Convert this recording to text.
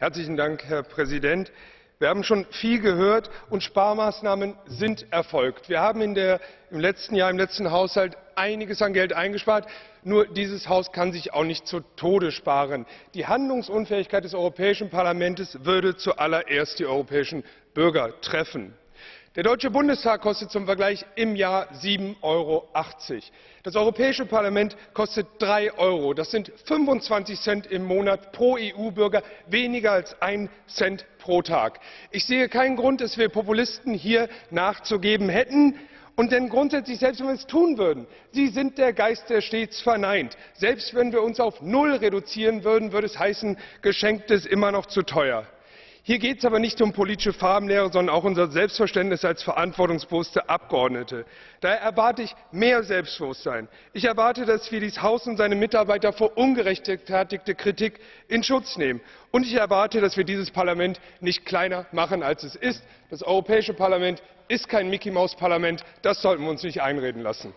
Herzlichen Dank, Herr Präsident. Wir haben schon viel gehört und Sparmaßnahmen sind erfolgt. Wir haben der, im letzten Jahr, im letzten Haushalt einiges an Geld eingespart. Nur dieses Haus kann sich auch nicht zu Tode sparen. Die Handlungsunfähigkeit des Europäischen Parlaments würde zuallererst die europäischen Bürger treffen. Der Deutsche Bundestag kostet zum Vergleich im Jahr 7,80 Euro. Das Europäische Parlament kostet 3 Euro. Das sind 25 Cent im Monat pro EU-Bürger, weniger als ein Cent pro Tag. Ich sehe keinen Grund, dass wir Populisten hier nachzugeben hätten. Und denn grundsätzlich, selbst wenn wir es tun würden, Sie sind der Geist, der stets verneint. Selbst wenn wir uns auf Null reduzieren würden, würde es heißen, Geschenktes immer noch zu teuer. Hier geht es aber nicht um politische Farbenlehre, sondern auch um unser Selbstverständnis als verantwortungsbewusste Abgeordnete. Daher erwarte ich mehr Selbstbewusstsein. Ich erwarte, dass wir dieses Haus und seine Mitarbeiter vor ungerechtfertigter Kritik in Schutz nehmen. Und ich erwarte, dass wir dieses Parlament nicht kleiner machen, als es ist. Das Europäische Parlament ist kein Mickey-Maus-Parlament. Das sollten wir uns nicht einreden lassen.